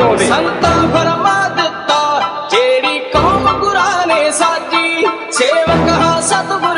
ਤੋੜੇ। ਸੰਤਾਂ ਫਰਮਾ ਦਿੱਤਾ ਜਿਹੜੀ ਕੌਮ ਗੁਰਾਂ ਨੇ ਸਾਜੀ ਸੇਵਕ ਹਾਂ ਸਤਿਗੁਰ